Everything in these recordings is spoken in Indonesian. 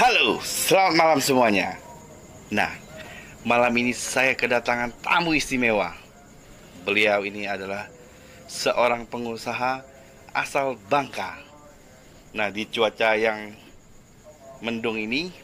Halo, selamat malam semuanya. Nah, malam ini saya kedatangan tamu istimewa. Beliau ini adalah seorang pengusaha asal Bangka. Nah, di cuaca yang mendung ini,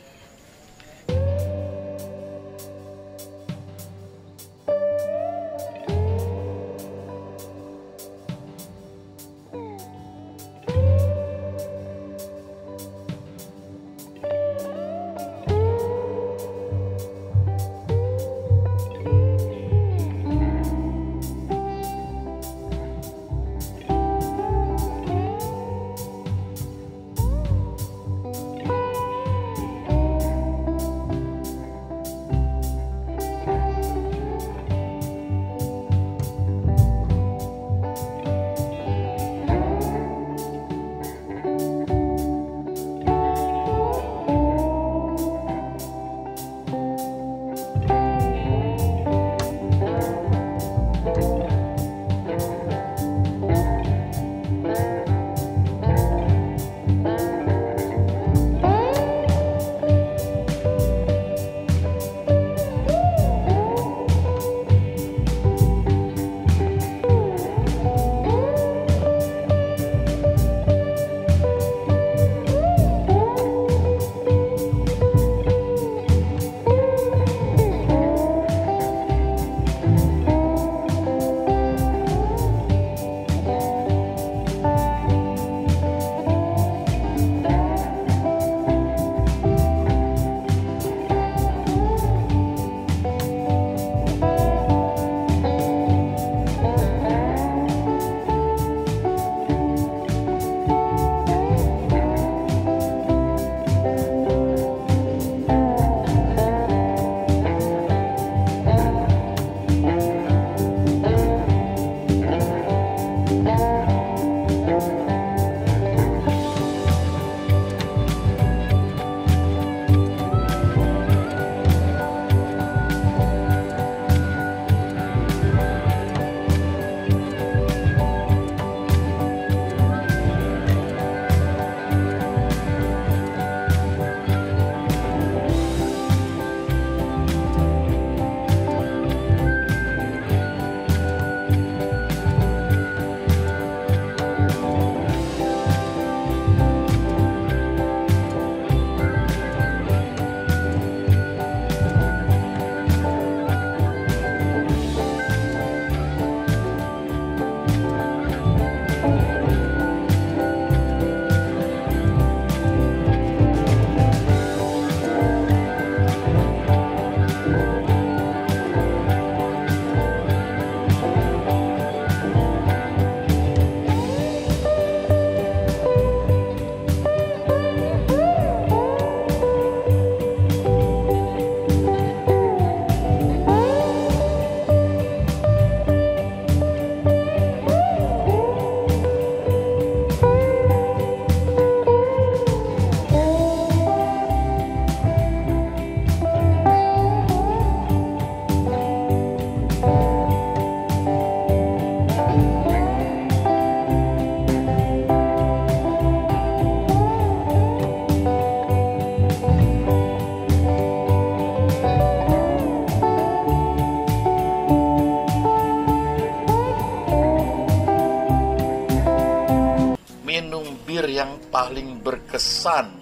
paling berkesan.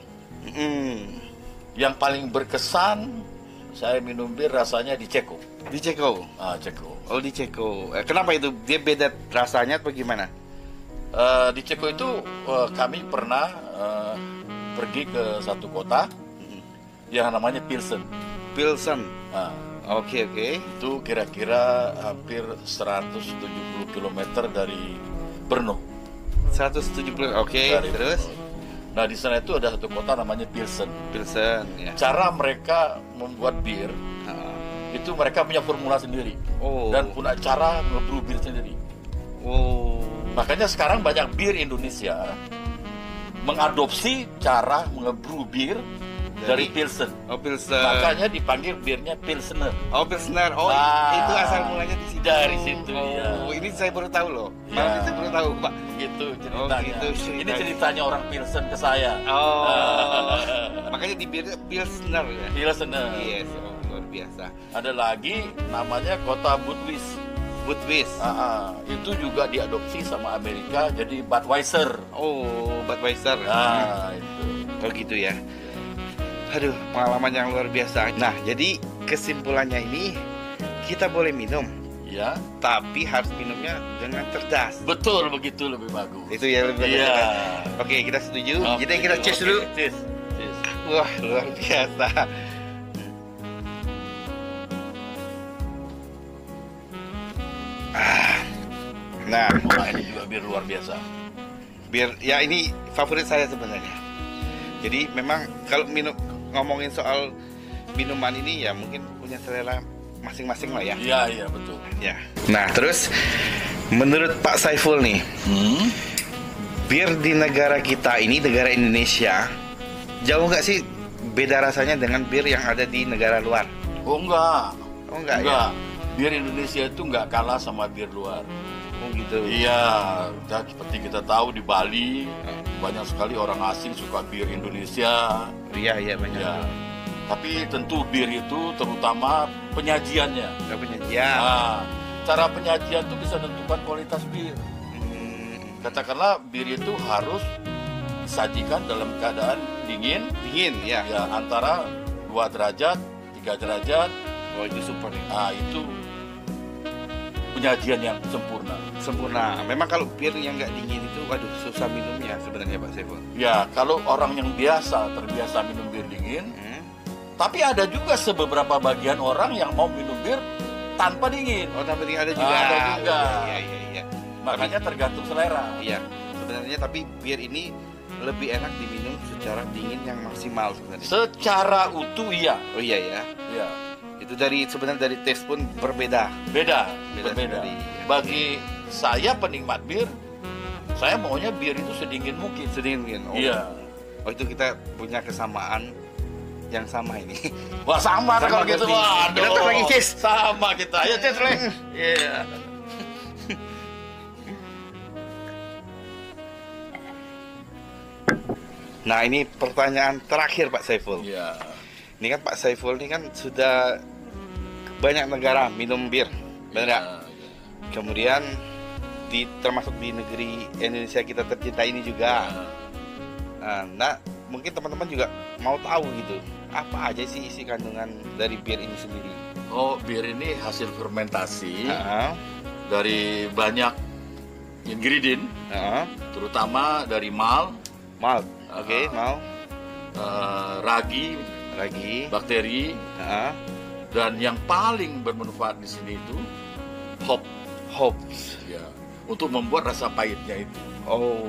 mm, Yang paling berkesan saya minum bir rasanya di Ceko. di Ceko. Ah, Ceko. Oh, di Ceko. Eh, kenapa itu? Dia beda rasanya atau gimana? Eh, di Ceko itu eh, kami pernah eh, pergi ke satu kota yang namanya Pilsen. Pilsen. Nah, Oke, oke. itu kira-kira hampir 170 km dari Brno. 170. Oke, Dari terus Brno. Nah, di sana itu ada satu kota namanya Pilsen. Pilsen ya. Cara mereka membuat bir Ah. itu mereka punya formula sendiri Oh. dan punya cara ngebrew bir sendiri. Oh. Makanya sekarang banyak bir Indonesia mengadopsi cara ngebrew bir dari, Dari- Pilsen. Oh, Pilsen. Makanya dipanggil birnya Pilsener. Oh, Pilsner. Oh, Nah, itu asal mulanya di situ. dari situ, Oh, iya. ini saya baru tahu loh. Iya. Malam itu baru tahu, Pak. Gitu Oh, ceritanya. gitu ceritanya. Ini ceritanya orang Pilsen ke saya. Oh. Makanya di bir Pilsner ya. Pilsner. Yes, oh, luar biasa. Ada lagi namanya kota Budwis. Budweiss. Ah, ah, itu juga diadopsi sama Amerika jadi Budweiser. Oh, Budweiser. Nah, itu. Oh gitu ya. Aduh, pengalaman yang luar biasa. Nah, jadi kesimpulannya ini kita boleh minum, Ya, tapi harus minumnya dengan cerdas. betul begitu lebih bagus. Itu ya lebih bagus. Iya. ya. Oke, kita setuju. Oke, Jadi kita cheers oke, dulu. Cheers. cheers. Wah, luar biasa. Ah. Nah, Wah, ini juga bir luar biasa. biar ya ini favorit saya sebenarnya. Jadi memang kalau minum ngomongin soal minuman ini ya mungkin punya selera masing-masing lah ya. Iya, iya betul. Ya. Nah, terus menurut Pak Saiful nih, Hmm? bir di negara kita ini negara Indonesia jauh nggak sih beda rasanya dengan bir yang ada di negara luar? Oh enggak. Oh enggak, Enggak. Bir Indonesia itu enggak kalah sama bir luar. Ya? Gitu. Iya, dan seperti kita tahu di Bali banyak sekali orang asing suka bir Indonesia. Iya, iya banyak. Ya. Tapi tentu bir itu terutama penyajiannya. Nggak penyajian. Nah, cara penyajian itu bisa menentukan kualitas bir. Hmm, Katakanlah bir itu harus disajikan dalam keadaan dingin, dingin ya. ya antara 2 derajat, 3 derajat. Oh itu super. Nah, itu penyajian yang sempurna. Sempurna. Memang kalau bir yang nggak dingin itu, waduh susah minumnya sebenarnya Pak Saiful. Ya, kalau orang yang biasa terbiasa minum bir dingin, Hmm. tapi ada juga sebeberapa bagian orang yang mau minum bir tanpa dingin. Oh tapi ada juga. Ada juga. Iya iya iya. Makanya tergantung selera. Iya. Sebenarnya tapi bir ini lebih enak diminum secara dingin yang maksimal sebenarnya. Secara utuh iya, Oh iya ya. ya. Itu dari sebenarnya dari taste pun berbeda. Beda, Beda berbeda. Bagi saya penikmat bir, saya maunya bir itu sedingin mungkin. Sedingin mungkin. Oh. Iya. Oh itu kita punya kesamaan yang sama ini. Wah sama, Sama kalau gitu. Waduh. Kita lagi, Cis. Sama kita. Ayo Cis, Le. Iya. Nah ini pertanyaan terakhir Pak Saiful. Iya. Ini kan Pak Saiful ini kan sudah banyak negara minum bir, benar nggak? Iya. Kemudian di termasuk di negeri Indonesia kita tercinta ini juga. Iya. Nah, nah, mungkin teman-teman juga mau tahu gitu, apa aja sih isi kandungan dari bir ini sendiri? Oh, bir ini hasil fermentasi Heeh, dari banyak ingredient, heeh. terutama dari mal, malt, oke, Ah. mau eh, ragi, lagi, bakteri, Heeh. dan yang paling bermanfaat di sini itu hop, hops. ya, untuk membuat rasa pahitnya itu. Oh,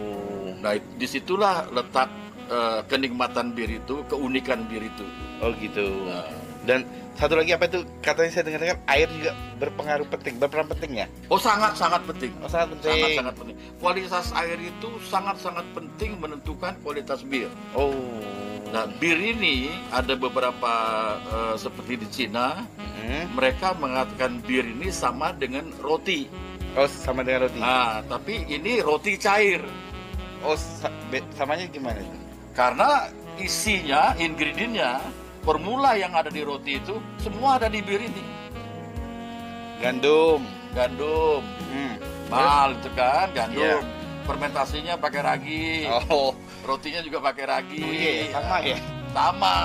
Nah, di situlah letak eh, kenikmatan bir itu, keunikan bir itu. oh gitu. Nah, Dan satu lagi apa itu? Katanya saya dengar-dengar air juga berpengaruh penting, berperan penting ya? oh sangat sangat penting. Oh sangat penting. Sangat sangat penting. Kualitas air itu sangat sangat penting menentukan kualitas bir. Oh. Nah, bir ini ada beberapa eh, seperti di Cina, Hmm. mereka mengatakan bir ini sama dengan roti. Oh sama dengan roti. Nah, tapi ini roti cair Oh sa- samanya gimana itu? karena isinya, ingredientnya, formula yang ada di roti itu semua ada di bir ini. Gandum. Gandum, Hmm. mal itu kan, gandum. Iya. Fermentasinya pakai ragi, Oh. rotinya juga pakai ragi. Oh, iya, sama ya? Sama,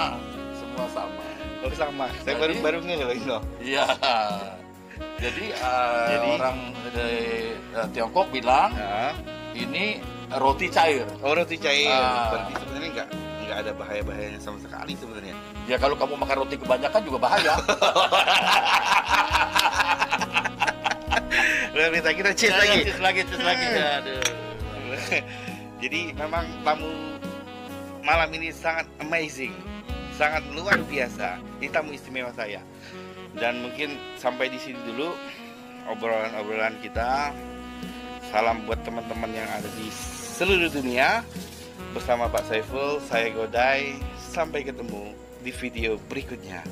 semua sama. Oh sama. Saya Jadi- baru baru ini loh. Iya. Jadi, eh, Jadi- orang dari eh, Tiongkok bilang Nah. ini roti cair. Oh roti cair. Ah. Berarti sebenarnya nggak nggak ada bahaya bahayanya sama sekali sebenarnya. Ya kalau kamu makan roti kebanyakan juga bahaya. Biasa kita cheers Ya, lagi. ya, cheers lagi, cheers lagi. Aduh. Jadi memang tamu malam ini sangat amazing, sangat luar biasa. Ini tamu istimewa saya. Dan mungkin sampai di sini dulu obrolan-obrolan kita. Salam buat teman-teman yang ada di seluruh dunia. Bersama Pak Saiful, saya Godai. Sampai ketemu di video berikutnya.